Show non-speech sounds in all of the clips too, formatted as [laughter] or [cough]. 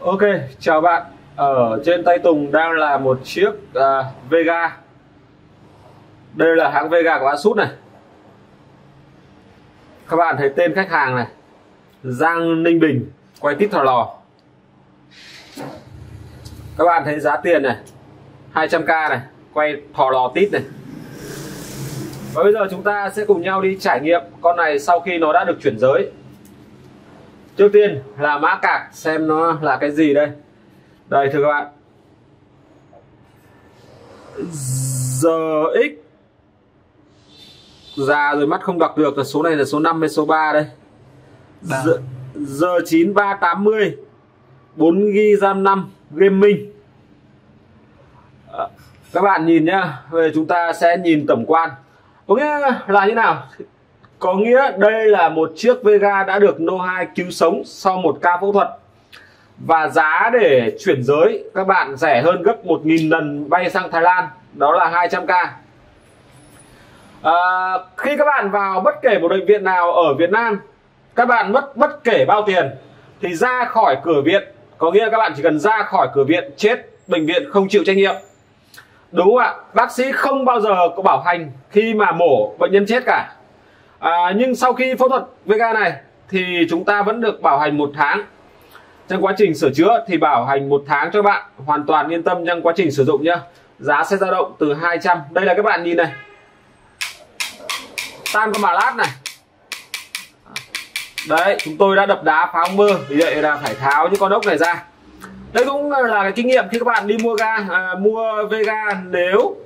Ok, chào bạn. Ở trên tay Tùng đang là một chiếc uh, Vega. Đây là hãng Vega của Asus này. Các bạn thấy tên khách hàng này. Giang Ninh Bình, quay tít thò lò. Các bạn thấy giá tiền này. 200k này, quay thò lò tít này. Và bây giờ chúng ta sẽ cùng nhau đi trải nghiệm con này sau khi nó đã được chuyển giới. Trước tiên là mã cạc xem nó là cái gì đây. Đây thưa các bạn. GX già rồi mắt không đọc được là số này là số 5 hay số 3 đây? Giờ 9380 4 GB RAM 5 gaming. À, các bạn nhìn nhá về chúng ta sẽ nhìn tổng quan có nghĩa là như nào? Có nghĩa đây là một chiếc Vega đã được No 2 cứu sống sau một ca phẫu thuật. Và giá để chuyển giới các bạn rẻ hơn gấp 1.000 lần bay sang Thái Lan đó là 200k à, khi các bạn vào bất kể một bệnh viện nào ở Việt Nam các bạn mất bất kể bao tiền thì ra khỏi cửa viện. Có nghĩa là các bạn chỉ cần ra khỏi cửa viện chết bệnh viện không chịu trách nhiệm đúng không ạ? Bác sĩ không bao giờ có bảo hành khi mà mổ bệnh nhân chết cả. À, nhưng sau khi phẫu thuật Vega này thì chúng ta vẫn được bảo hành một tháng. Trong quá trình sửa chữa thì bảo hành một tháng cho bạn. Hoàn toàn yên tâm trong quá trình sử dụng nhá. Giá sẽ dao động từ 200 đây là các bạn nhìn này. Tan con bà lát này. Đấy chúng tôi đã đập đá phá mưa. Vì vậy là phải tháo những con ốc này ra đây cũng là cái kinh nghiệm khi các bạn đi mua ga à, mua Vega nếu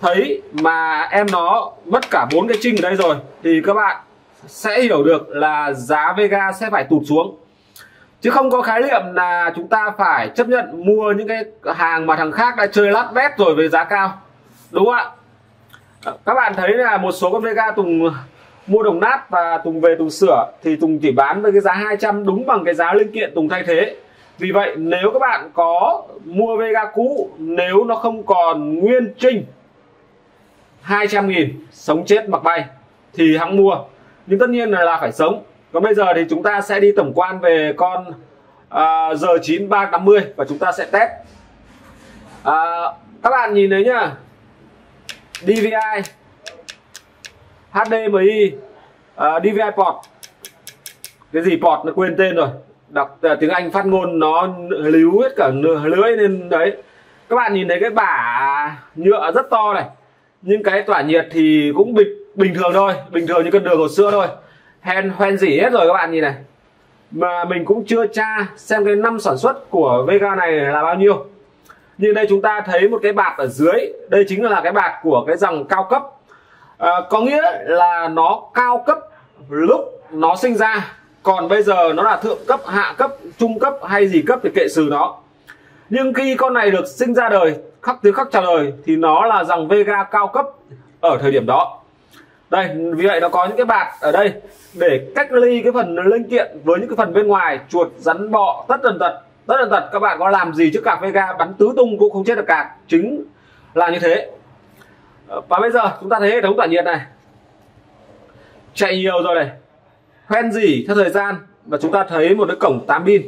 thấy mà em nó mất cả bốn cái trinh ở đây rồi thì các bạn sẽ hiểu được là giá Vega sẽ phải tụt xuống. Chứ không có khái niệm là chúng ta phải chấp nhận mua những cái hàng mà thằng khác đã chơi lát bét rồi với giá cao. Đúng không ạ? Các bạn thấy là một số con Vega Tùng mua đồng nát và Tùng về Tùng sửa thì Tùng chỉ bán với cái giá 200 đúng bằng cái giá linh kiện Tùng thay thế vì vậy nếu các bạn có mua Vega cũ nếu nó không còn nguyên trinh 200 nghìn sống chết mặc bay thì hãng mua. Nhưng tất nhiên là, là phải sống. Còn bây giờ thì chúng ta sẽ đi tổng quan về con uh, giờ 9380 và chúng ta sẽ test. Uh, các bạn nhìn thấy nhá. DVI HDMI uh, à, DVI port. Cái gì port nó quên tên rồi đọc à, tiếng Anh phát ngôn nó líu hết cả lưỡi nên đấy. Các bạn nhìn thấy cái bả nhựa rất to này nhưng cái tỏa nhiệt thì cũng bình bình thường thôi bình thường như cân đường hồi sữa thôi. Hen hoen gì hết rồi các bạn nhìn này. Mà mình cũng chưa tra xem cái năm sản xuất của Vega này là bao nhiêu. Nhưng đây chúng ta thấy một cái bạt ở dưới đây chính là cái bạt của cái dòng cao cấp. À, có nghĩa là nó cao cấp lúc nó sinh ra còn bây giờ nó là thượng cấp, hạ cấp, trung cấp hay gì cấp thì kệ xử nó. Nhưng khi con này được sinh ra đời, khắc tiếng khắc trả lời thì nó là dòng Vega cao cấp ở thời điểm đó. Đây, vì vậy nó có những cái bạt ở đây để cách ly cái phần linh kiện với những cái phần bên ngoài, chuột, rắn, bọ, tất tần tật. Tất tần tật, các bạn có làm gì trước cạc Vega bắn tứ tung cũng không chết được cạc chính là như thế. Và bây giờ chúng ta thấy hệ thống tản nhiệt này. Chạy nhiều rồi này hoen gì theo thời gian và chúng ta thấy một cái cổng 8 pin.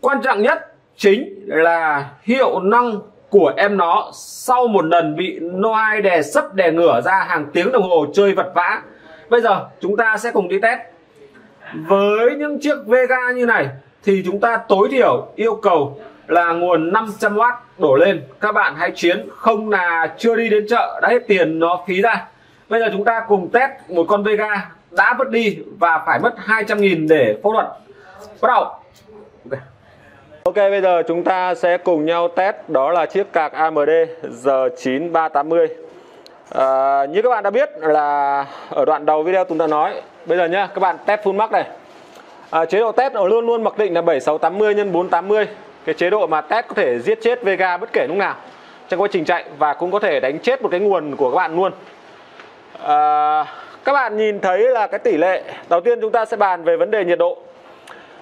Quan trọng nhất chính là hiệu năng của em nó sau một lần bị Noai đè, sấp đè ngửa ra hàng tiếng đồng hồ chơi vật vã. Bây giờ chúng ta sẽ cùng đi test. Với những chiếc Vega như này thì chúng ta tối thiểu yêu cầu là nguồn 500W đổ lên. Các bạn hãy chiến, không là chưa đi đến chợ, đã hết tiền, nó phí ra. Bây giờ chúng ta cùng test một con Vega đã mất đi và phải mất 200.000 để phẫu thuật. Bắt đầu. Okay. Ok bây giờ chúng ta sẽ cùng nhau test đó là chiếc cạc AMD G9380 à, Như các bạn đã biết là ở đoạn đầu video chúng ta nói Bây giờ nhá các bạn test full max này. À, Chế độ test nó luôn luôn mặc định là 7680 x 480 Cái chế độ mà test có thể giết chết Vega bất kể lúc nào Trong quá trình chạy và cũng có thể đánh chết một cái nguồn của các bạn luôn. À, các bạn nhìn thấy là cái tỷ lệ Đầu tiên chúng ta sẽ bàn về vấn đề nhiệt độ.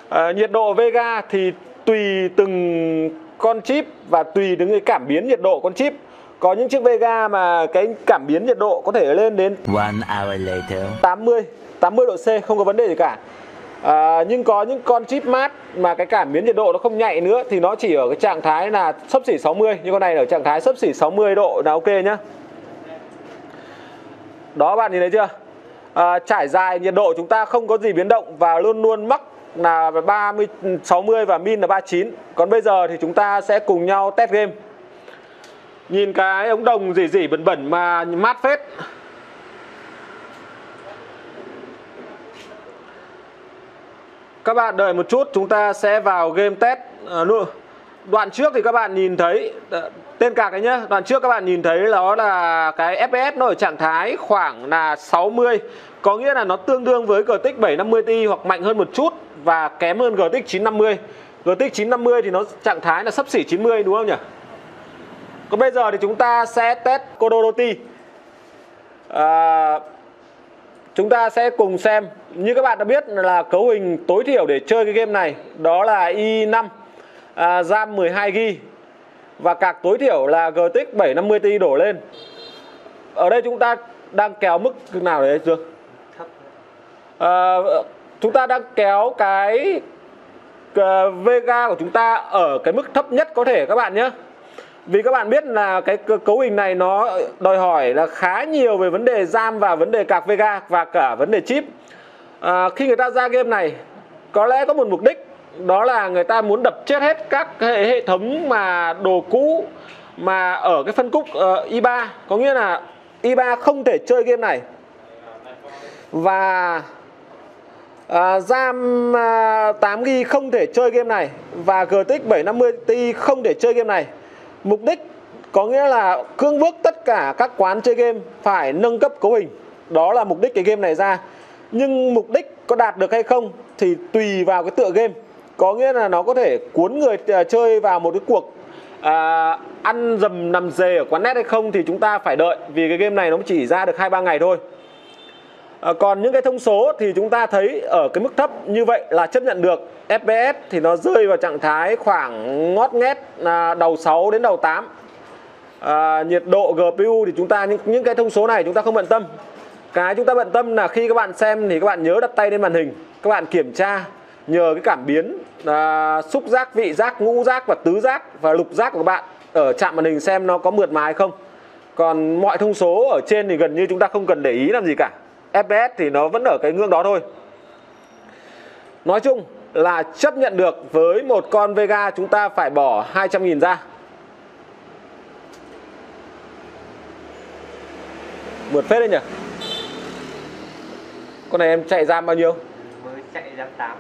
À, Nhiệt độ Vega thì tùy từng con chip và tùy từng cái cảm biến nhiệt độ con chip. Có những chiếc Vega mà cái cảm biến nhiệt độ có thể lên đến One hour later. 80 80 độ C không có vấn đề gì cả. À, nhưng có những con chip mát mà cái cảm biến nhiệt độ nó không nhạy nữa thì nó chỉ ở cái trạng thái là sấp xỉ 60 nhưng con này ở trạng thái sấp xỉ 60 độ là ok nhá. Đó bạn nhìn thấy chưa à, trải dài nhiệt độ chúng ta không có gì biến động và luôn luôn mắc là 30 60 và min là 39 còn bây giờ thì chúng ta sẽ cùng nhau test game. Nhìn cái ống đồng rỉ rỉ bẩn bẩn mà mát phết. Các bạn đợi một chút chúng ta sẽ vào game test. À, Đoạn trước thì các bạn nhìn thấy ờ, Tên cạc đấy nhá. Đoạn trước các bạn nhìn thấy đó là cái FPS nó ở trạng thái khoảng là 60 Có nghĩa là nó tương đương với GTX 750 Ti hoặc mạnh hơn một chút Và kém hơn GTX 950 GTX 950 thì nó trạng thái là sấp xỉ 90 đúng không nhỉ? Còn bây giờ thì chúng ta sẽ test Kodoroti à, Chúng ta sẽ cùng xem. Như các bạn đã biết là cấu hình tối thiểu để chơi cái game này Đó là i5 à, RAM 12GB Và cạc tối thiểu là GTX 750 Ti đổ lên. Ở đây chúng ta đang kéo mức nào đấy Dương? À, chúng ta đang kéo cái Vega của chúng ta ở cái mức thấp nhất có thể các bạn nhé. Vì các bạn biết là cái cấu hình này nó đòi hỏi là khá nhiều về vấn đề RAM và vấn đề cạc Vega và cả vấn đề chip. À, khi người ta ra game này có lẽ có một mục đích đó là người ta muốn đập chết hết các hệ, hệ thống mà đồ cũ mà ở cái phân khúc ờ, uh, i3 có nghĩa là i3 không thể chơi game này và uh, RAM uh, 8GB không thể chơi game này và GTX 750 Ti không thể chơi game này Mục đích có nghĩa là cương bước tất cả các quán chơi game phải nâng cấp cấu hình. Đó là mục đích cái game này ra. Nhưng mục đích có đạt được hay không thì tùy vào cái tựa game. Có nghĩa là nó có thể cuốn người à, chơi vào một cái cuộc à, ăn dầm nằm dề ở quán net hay không thì chúng ta phải đợi vì cái game này nó chỉ ra được hai ba ngày thôi. À, còn những cái thông số thì chúng ta thấy ở cái mức thấp như vậy là chấp nhận được. FPS thì nó rơi vào trạng thái khoảng ngót nghét à, đầu 6 đến đầu 8 à, nhiệt độ GPU thì chúng ta những, những cái thông số này chúng ta không bận tâm. Cái chúng ta bận tâm là khi các bạn xem thì các bạn nhớ đặt tay lên màn hình các bạn kiểm tra nhờ cái cảm biến à, xúc giác vị giác ngũ giác và tứ giác và lục giác của các bạn ở chạm màn hình xem nó có mượt mà hay không. Còn mọi thông số ở trên thì gần như chúng ta không cần để ý làm gì cả. FPS thì nó vẫn ở cái ngưỡng đó thôi. Nói chung là chấp nhận được với một con Vega chúng ta phải bỏ 200.000 ra. Mượt phết đấy nhỉ? Con này em chạy RAM bao nhiêu? Mới chạy RAM 8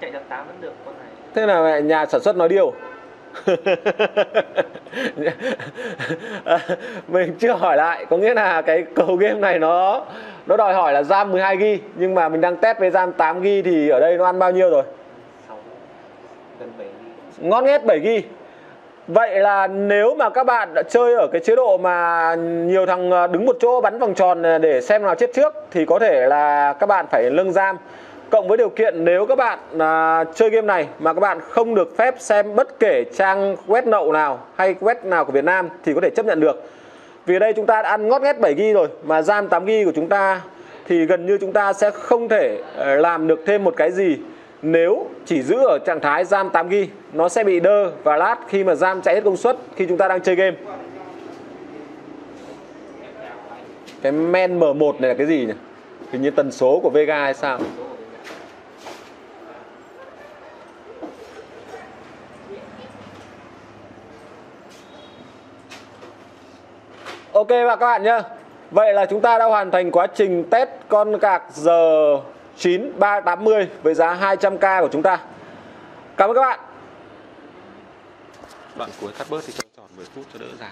Chạy RAM 8 vẫn được con này. Thế là nhà sản xuất nói điều. [laughs] Mình chưa hỏi lại có nghĩa là cái cầu game này nó nó đòi hỏi là RAM 12 GB nhưng mà mình đang test với RAM 8 GB thì ở đây nó ăn bao nhiêu rồi? 6 gần 7 GB ngon nghét 7 GB Vậy là nếu mà các bạn đã chơi ở cái chế độ mà nhiều thằng đứng một chỗ bắn vòng tròn để xem nào chết trước thì có thể là các bạn phải nâng RAM Cộng với điều kiện nếu các bạn à, chơi game này mà các bạn không được phép xem bất kể trang web nậu nào hay web nào của Việt Nam thì có thể chấp nhận được. Vì ở đây chúng ta đã ăn ngót nghét 7 GB rồi mà RAM 8 GB của chúng ta thì gần như chúng ta sẽ không thể ờ, làm được thêm một cái gì nếu chỉ giữ ở trạng thái RAM 8 GB nó sẽ bị đơ và lát khi mà RAM chạy hết công suất khi chúng ta đang chơi game. Cái men M1 này là cái gì nhỉ? Hình như tần số của Vega hay sao? Ok và các bạn nhá. Vậy là chúng ta đã hoàn thành quá trình test con cạc giờ 9 380 với giá 200k của chúng ta. Cảm ơn các bạn. Đoạn cuối cắt bớt thì cho tròn 10 phút cho đỡ dài.